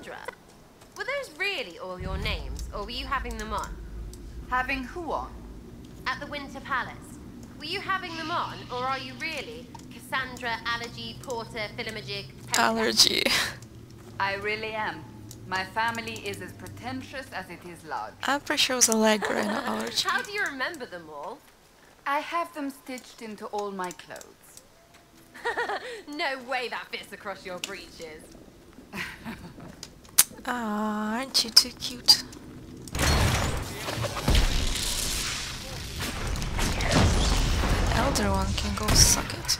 Cassandra. Were those really all your names, or were you having them on? Having who on? At the Winter Palace. Were you having them on, or are you really Cassandra, Allergy, Porter, Philimajig, Allergy. I really am. My family is as pretentious as it is large. I'm pretty sure it was Allegra and Allergy. How do you remember them all? I have them stitched into all my clothes. no way that fits across your breeches. Ah, aren't you too cute? The elder one can go suck it.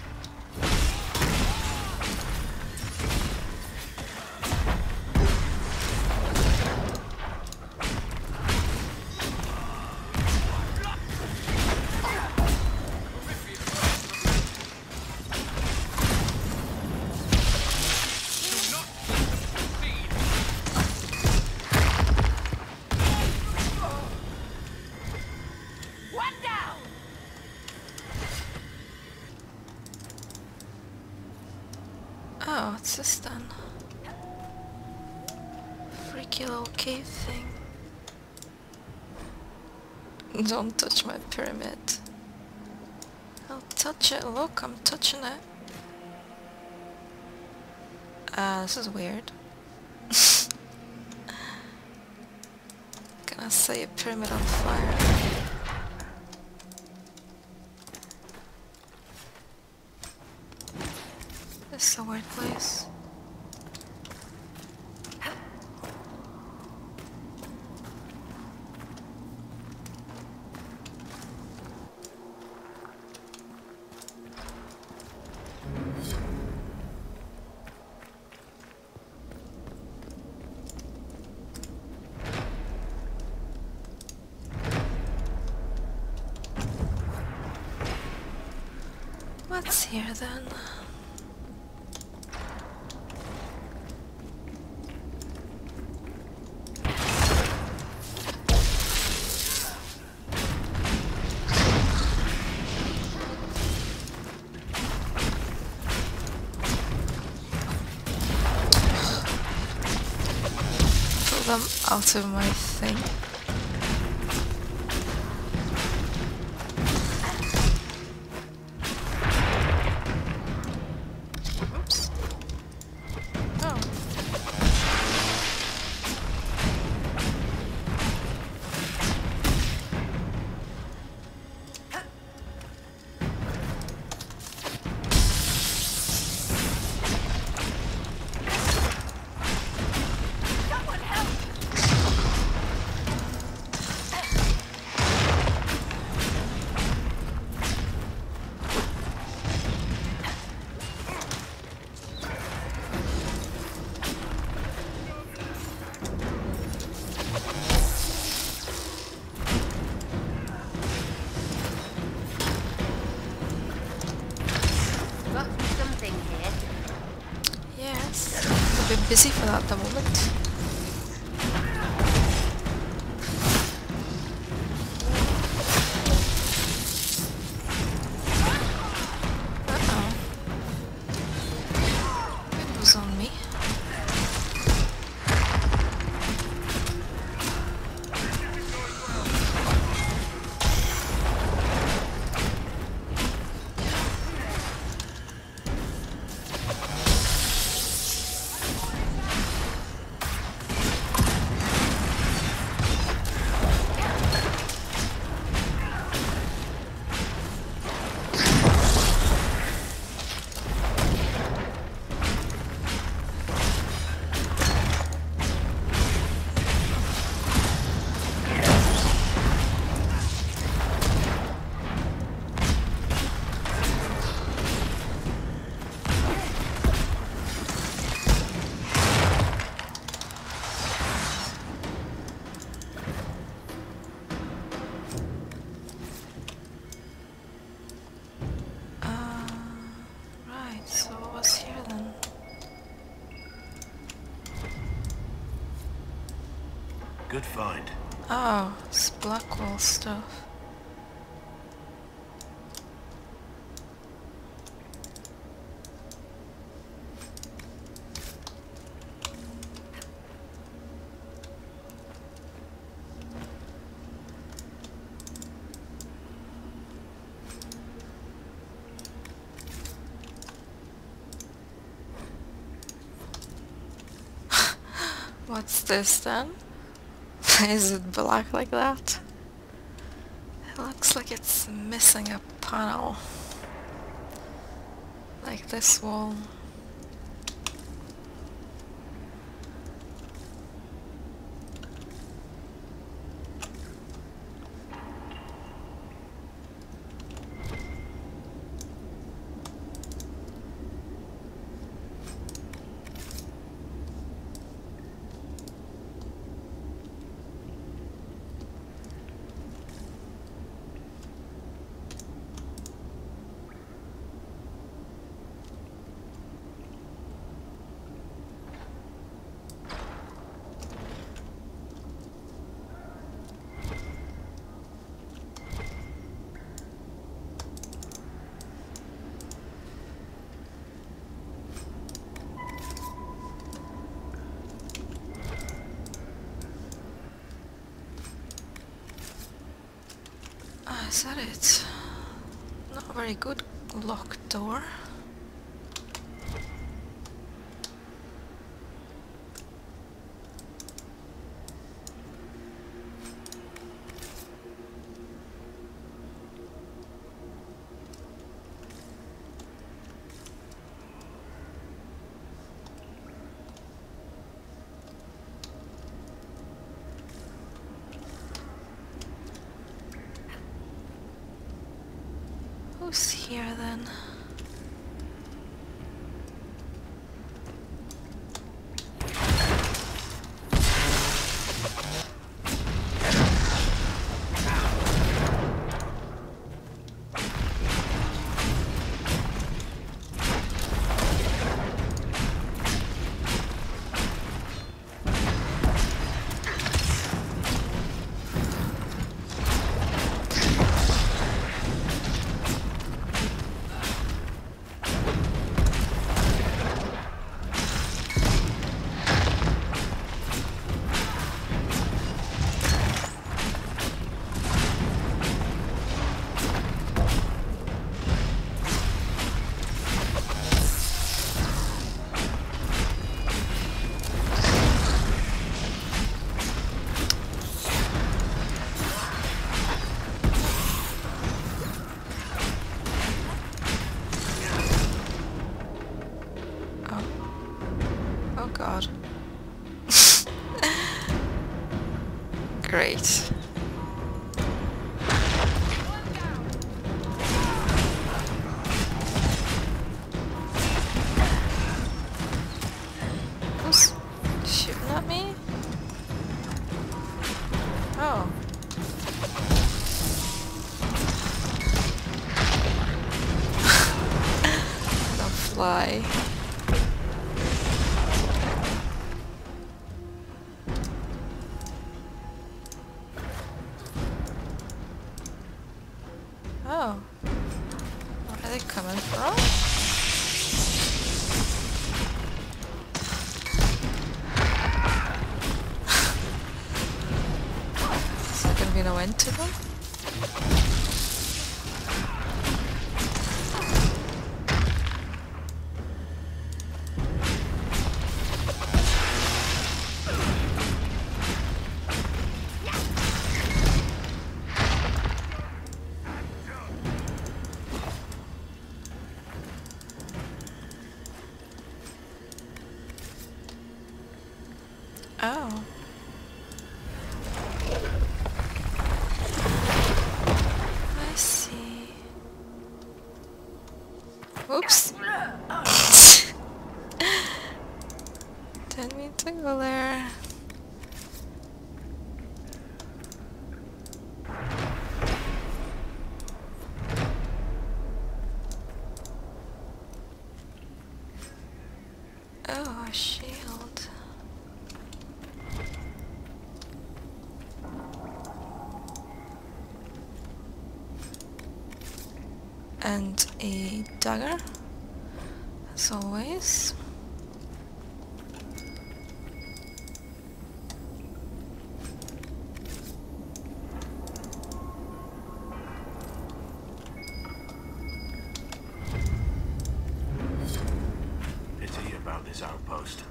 This then? Freaky little cave thing. Don't touch my pyramid. I'll touch it. Look, I'm touching it. Ah, this is weird. Can I set a pyramid on fire. A weird place. What's here then? Out of my thing. Oh, it's Blackwall stuff. What's this then? Is it black like that? It looks like it's missing a panel. Like this wall. Ah, is that it? Not a very good locked door. Who's here then? End to them? A shield. and a dagger, as always. Pity about this outpost.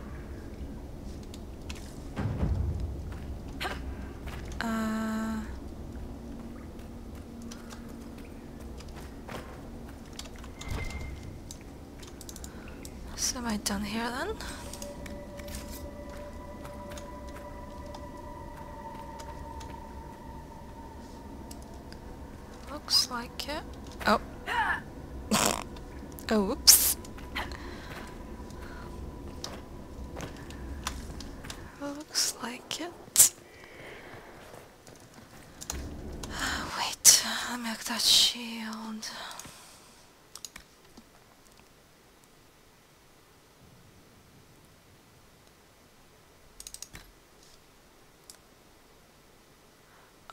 I done here then? Looks like it. Oh. oh, Oops. Looks like it. Wait, let me at that shield.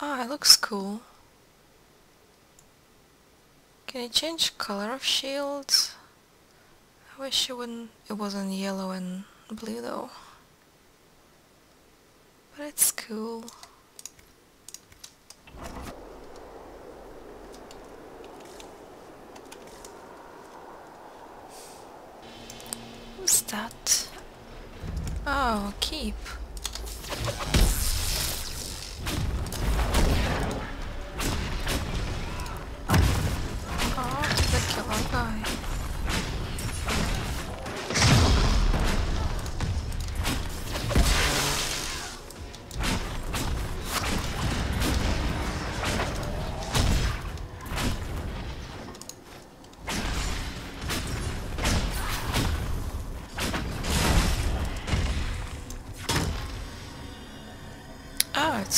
Ah, it looks cool. Can I change color of shields? I wish it wouldn't it wasn't yellow and blue though. But it's cool. Who's that? Oh, keep.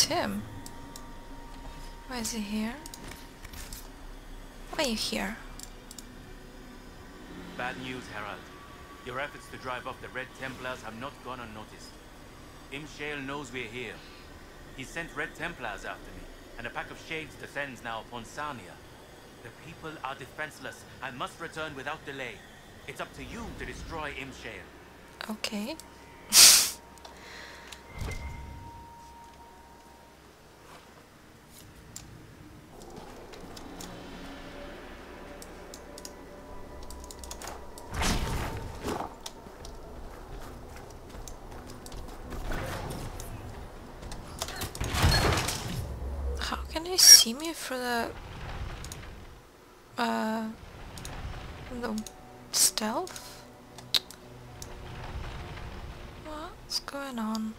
Him. Why is he here? Why are you here? Bad news, Herald. Your efforts to drive off the Red Templars have not gone unnoticed. Imshael knows we're here. He sent Red Templars after me, and a pack of Shades descends now upon Sarnia. The people are defenseless. I must return without delay. It's up to you to destroy Imshael. Okay. How can they see me through the uh the stealth? What's going on?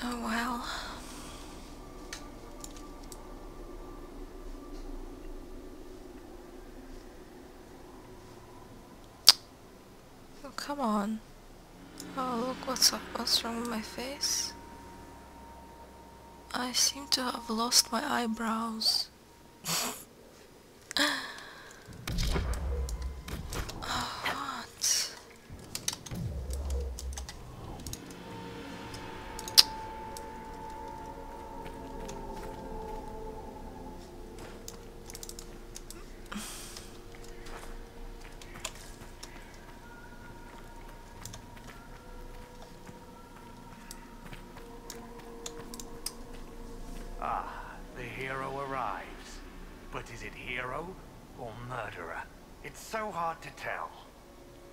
Oh well. Oh, come on. Oh, look what's up. What's wrong with my face? I seem to have lost my eyebrows. Oh, what? Ah, the hero arrives. But is it hero or murderer? It's so hard to tell.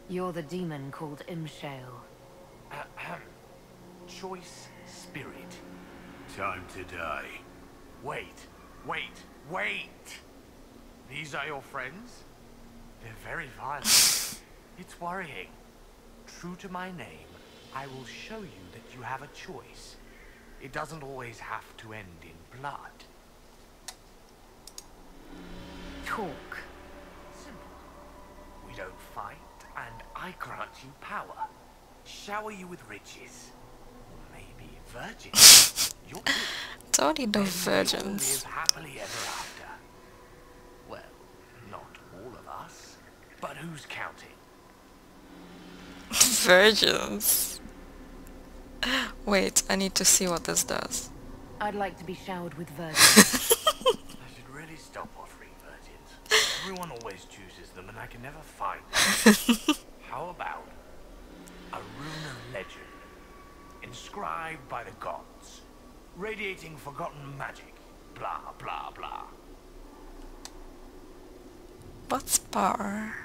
You're the demon called Imshael. Ahem. Choice spirit. Time to die. Wait, wait, wait! These are your friends? They're very violent. it's worrying. True to my name, I will show you that you have a choice. It doesn't always have to end in blood. Talk. Simple. We don't fight, and I grant you power. Shower you with riches. Or maybe virgins. You're good. Totally no we virgins. Live happily ever after. Well, not all of us. But who's counting? virgins. Wait, I need to see what this does. I'd like to be showered with virgins. I should really stop offering virgins. Everyone always chooses them, and I can never find them. How about a rune of legend, inscribed by the gods, radiating forgotten magic, blah blah blah. What's bar?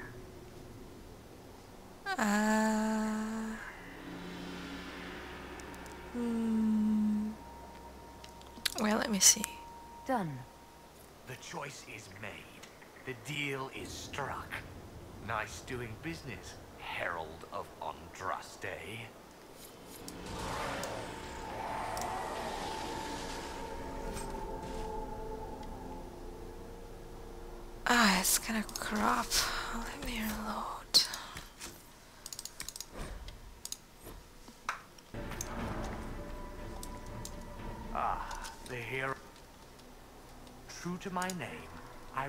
Uh, hmm. Well, let me see. Done. The choice is made. The deal is struck. Nice doing business, Herald of Andraste. Ah, it's gonna crop. Let me reload. Ah, the hero. True to my name, I.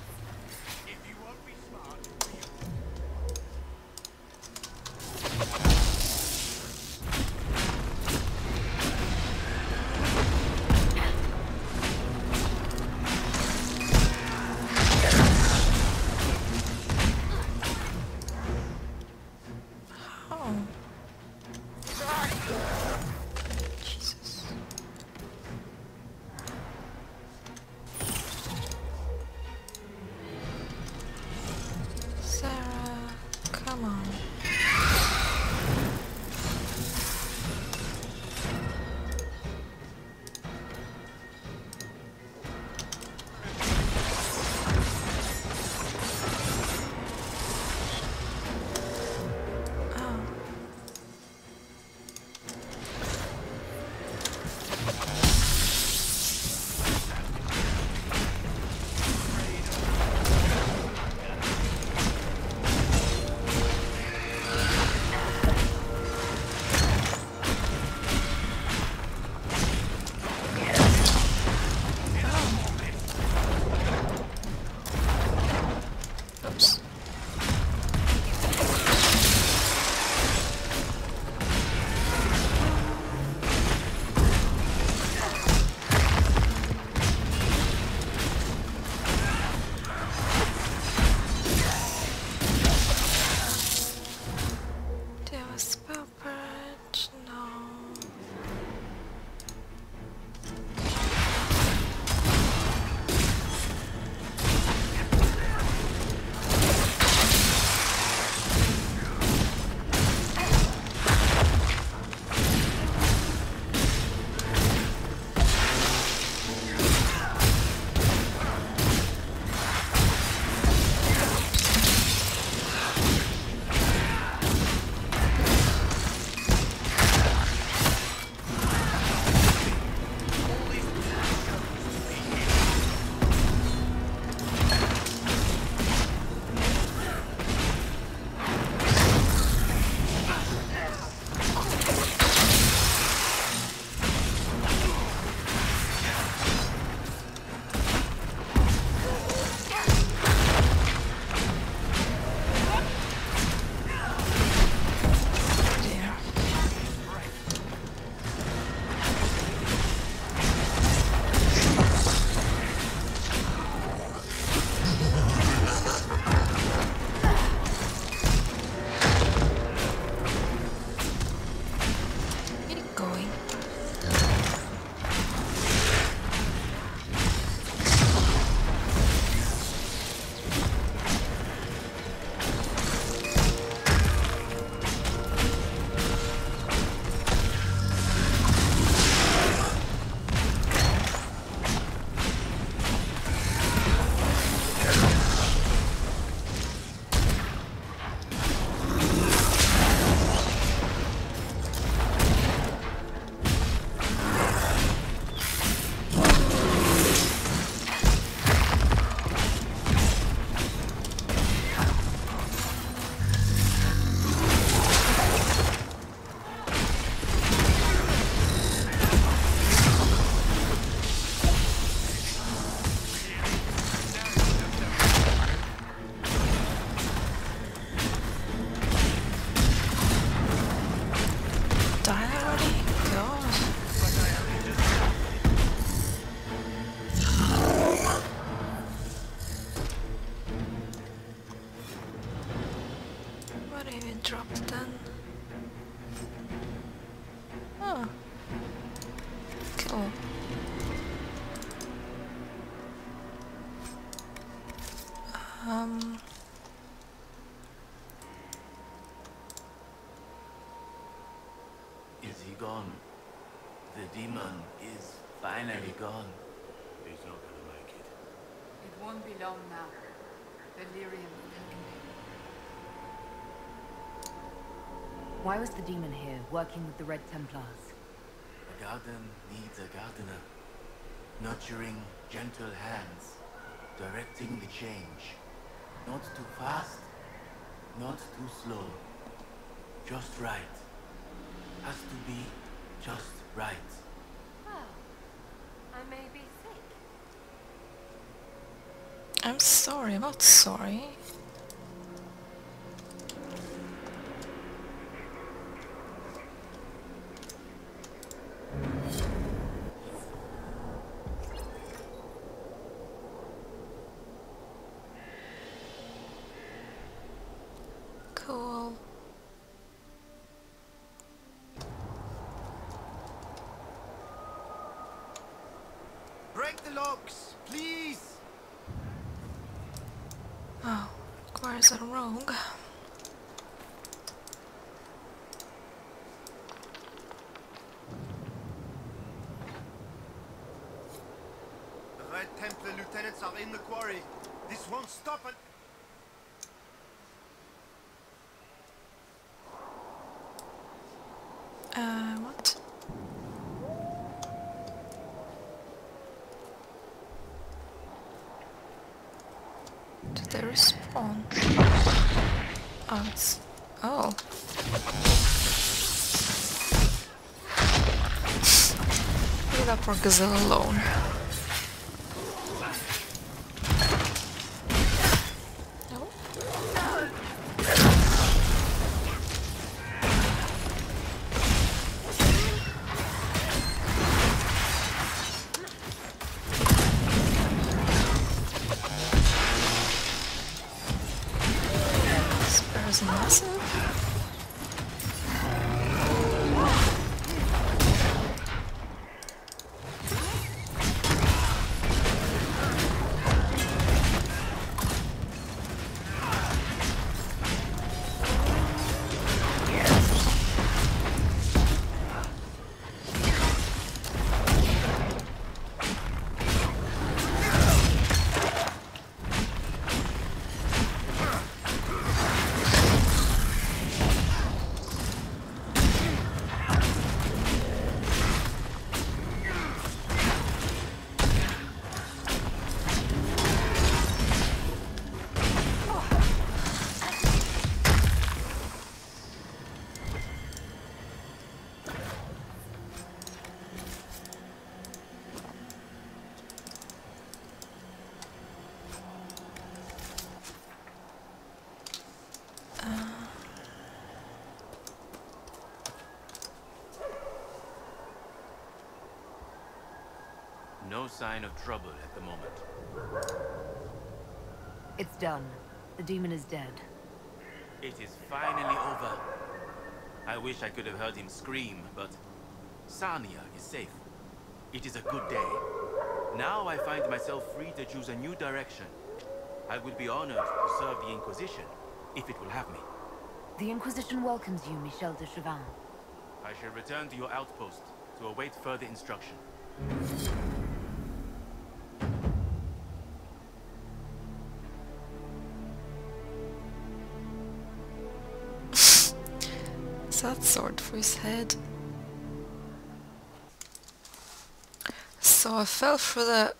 Why was the demon here, working with the Red Templars? A garden needs a gardener. Nurturing gentle hands. Directing the change. Not too fast, not too slow. Just right. Has to be just right. Well, I may be sick. I'm sorry, I'm not sorry. Cool. Break the locks, please! Oh, requires a rogue. The Red Templar lieutenants are in the quarry. This won't stop un- Uh, what? Did they respawn? Oh, it's... Oh. Leave that poor gazelle alone. No sign of trouble at the moment. It's done. The demon is dead. It is finally over. I wish I could have heard him scream, but Sarnia is safe. It is a good day. Now I find myself free to choose a new direction. I would be honored to serve the Inquisition, if it will have me. The Inquisition welcomes you, Michel de Chevin. I shall return to your outpost to await further instruction. That sword for his head? So I fell through the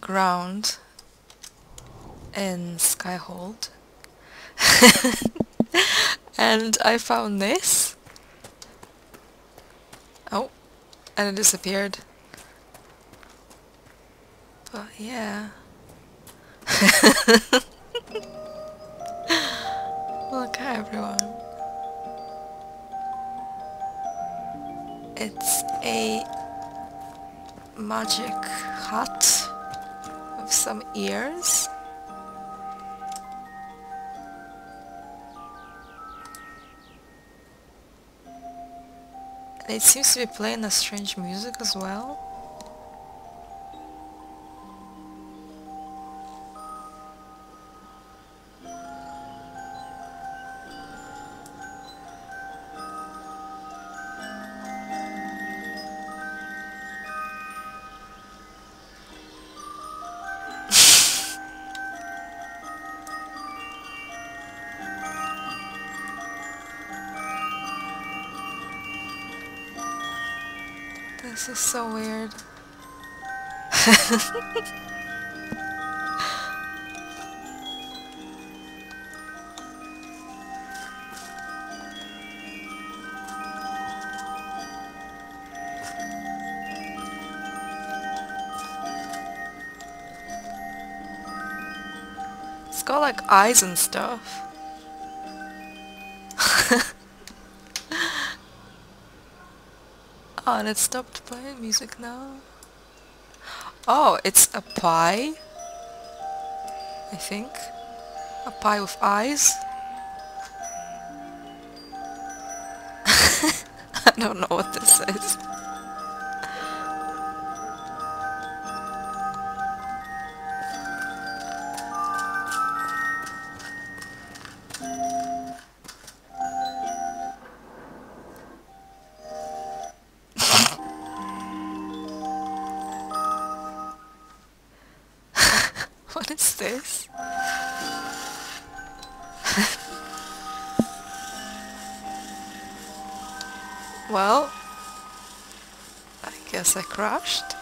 ground in Skyhold and I found this. Oh, and it disappeared. But yeah. a magic hat with some ears. And it seems to be playing a strange music as well. This is so weird. It's got like eyes and stuff. Oh, and it stopped playing music now. Oh, it's a pie. I think. A pie with eyes. I don't know what this is. Guess I crashed.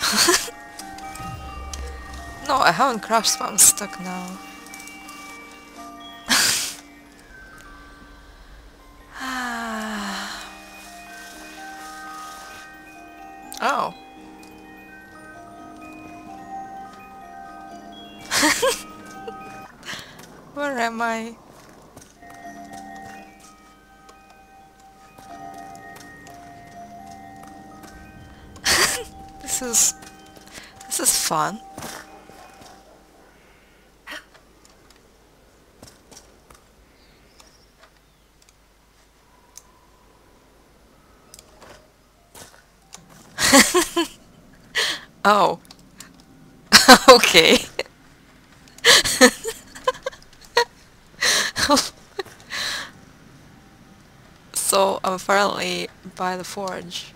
no, I haven't crashed, but I'm stuck now. This is this is fun. oh. okay. so I'm apparently by the forge.